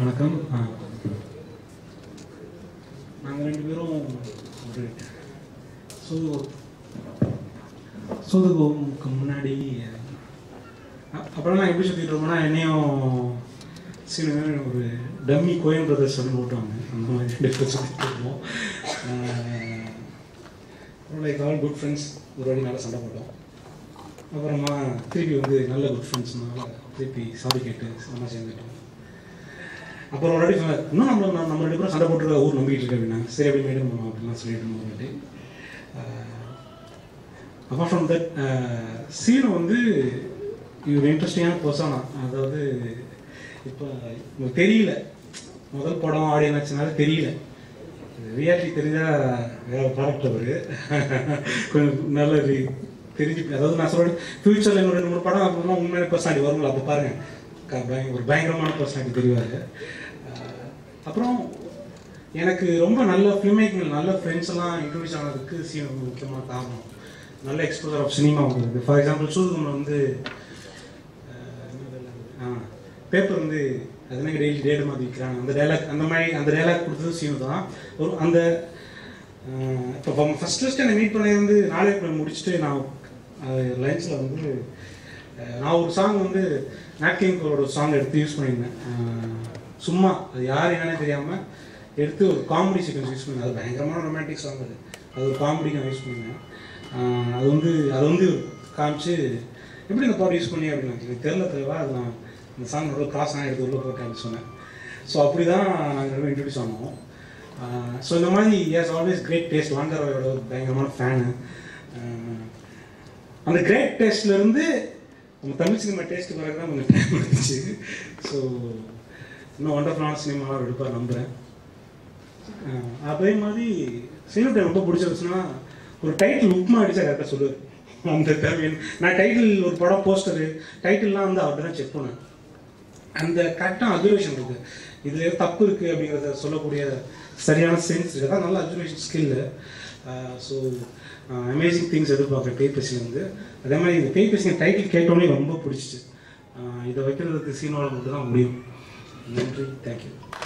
வணக்கம். நாங்கள் ரெண்டு பேரும் ஒரு ஸோ சோதுக்கு முன்னாடி அப்புறம் நான் எப்படி சுற்றிட்டு இருக்கோம்னா என்னையும் சில ஒரு டம்மி கோயம் பிரதர்ஸ் வந்து போட்டாங்க அந்த மாதிரி ரெண்டு பேரும் சுற்றிட்டு இருப்போம். லைக் ஆல் குட் ஃப்ரெண்ட்ஸ் ஒரு வாட்டி நல்லா சண்டை போட்டோம். அப்புறமா திருப்பி வந்து நல்ல குட் ஃப்ரெண்ட்ஸ்னால திருப்பி சாரி கேட்டு ஒன்றா சேர்ந்துட்டோம். அப்புறம் ஒரு வாட்டி சொன்னார். இன்னும் நம்ம நம்ம ரெண்டு பேரும் சண்டை போட்டுருக்க ஊர் நம்பிக்கிட்டு இருக்கு அப்படின்னா சரி அப்படி மேடம் போனோம் அப்படின்லாம் சொல்லிட்டு இருந்தோம் வாட்டி அப்பார்ட் ஃப்ரம் தட் சீனு வந்து இவர் இன்ட்ரெஸ்டிங்கான பர்சனா அதாவது இப்போ தெரியல. முதல் படம் ஆடியன்ஸ்னால தெரியல. ரியாலிட்டி தெரிஞ்சா வேற ப்ராடக்ட் அவர். கொஞ்சம் நல்ல தெரிஞ்சு அதாவது நான் சொல்றேன் ஃபியூச்சரில் இன்னும் ரெண்டு மூணு படம் அப்புறமா உண்மையான பர்சனாலிட்டி வரும்ல அப்போ பாருங்க. ஒரு பயங்கரமான பர்சனாலிட்டி தெரிவார். அப்புறம் எனக்கு ரொம்ப நல்ல ஃபில்ம் மேக்கிங் நல்ல ஃப்ரெண்ட்ஸ் எல்லாம் இன்ட்ரடியூஸ் ஆனதுக்கு சீன் வந்து முக்கியமான காரணம். நல்ல எக்ஸ்போசர் ஆஃப் சினிமா வந்திருக்கு ஃபார் எக்ஸாம்பிள் சூதுகுமன் வந்து பேப்பர் வந்து அதனால டெய்லி டேட் மாதிரி விற்கிறாங்க அந்த டைலாக் அந்த மாதிரி அந்த டைலாக் கொடுத்தது சீனு தான். ஒரு அந்த இப்போ ஃபஸ்ட் ஃபஸ்ட்டு என்னை மீட் பண்ணது வந்து நாளைக்கு முடிச்சுட்டு நான் லைன்ஸில் வந்து நான் ஒரு சாங் வந்து நாட்கிங்கோட ஒரு சாங் எடுத்து யூஸ் பண்ணியிருந்தேன். சும்மா அது யார் என்னன்னே தெரியாமல் எடுத்து ஒரு காமெடி சீக்வன்ஸ் யூஸ் பண்ணேன். அது பயங்கரமான ரொமான்டிக் சாங் அது. அது ஒரு காமெடி நான் யூஸ் பண்ணேன். அது வந்து அது வந்து காமிச்சு எப்படி இந்த பாட்டு யூஸ் பண்ணி அப்படின்னு எனக்கு தெரியல தெளிவாக அது நான் இந்த சாங் கிராஸ் நான் எடுத்து உள்ளே போட்டேன் அப்படின்னு சொன்னேன். ஸோ அப்படி தான் நாங்கள் ரெண்டு இன்ட்ரடியூஸ் ஆனோம். ஸோ இந்த மாதிரி எஸ் ஆல்வேஸ் கிரேட் டேஸ்ட் வாண்டரோட ஒரு பயங்கரமான ஃபேனு அந்த கிரேட் டேஸ்ட்லேருந்து நம்ம தமிழ் சினிமா டேஸ்ட் பிறகு தான் கொஞ்சம் டைம் இருந்துச்சு ஸோ இன்னும் ஒண்டர்ஃபுல்லான சினிமாலாம் எடுப்பார் நம்புகிறேன் அதே மாதிரி சீனு ரொம்ப பிடிச்ச விஷயம்னா ஒரு டைட்டில் உப்புமா அடிச்சா கரெக்டாக சொல்லுவார். அந்த தேவையான நான் டைட்டில் ஒரு படம் போஸ்டரு டைட்டில்லாம் வந்து அவர்கிட்ட தான் செக் பண்ணேன் அந்த கரெக்டாக அப்சர்வேஷன் இருக்குது இதில் தப்பு இருக்குது அப்படிங்கிறத சொல்லக்கூடிய சரியான சென்ஸ் இருக்குது அதான் நல்ல observation skill so amazing things எதிர்பார்க்குற பேய் வந்து அதே மாதிரி இந்த பேய் டைட்டில் கேட்டோன்னே ரொம்ப பிடிச்சிச்சு. Uh, இதை வைக்கிறதுக்கு சீனோட மட்டும் தான் முடியும். நன்றி. தேங்க்யூ